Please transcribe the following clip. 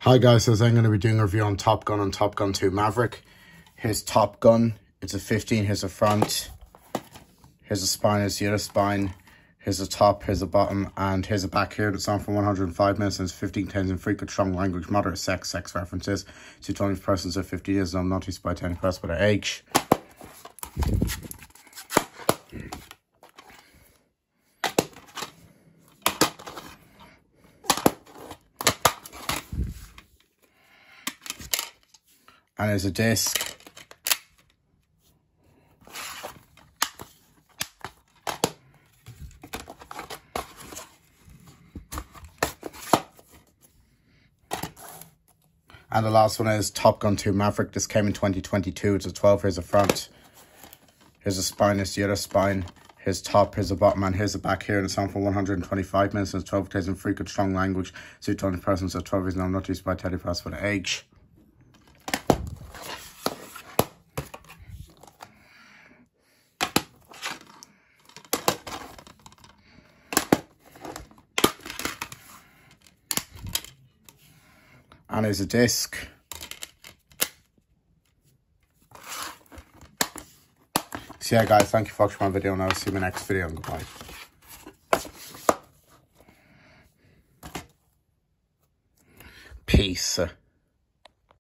Hi guys, so I'm going to be doing a review on Top Gun and Top Gun 2 Maverick. Here's Top Gun, it's a 15, here's a front, here's a spine, here's the other spine, here's a top, here's a bottom, and here's a back here. That's on for 105 minutes and it's 15 tens in frequent strong language, moderate sex, sex references, to 20 persons of 50 years, and I'm not by 10 press with age. And there's a disc. And the last one is Top Gun 2 Maverick. This came in 2022. It's a 12. Here's a front. Here's a spine. Here's the other spine. Here's top. Here's a bottom. And here's the back here. And it's on for 125 minutes. And it's 12 days in frequent strong language. Suit 20 persons. So 12 is now not used by Teddy Pass for the age. And there's a disc. So yeah guys, thank you for watching my video and I'll see you in my next video and goodbye. Peace.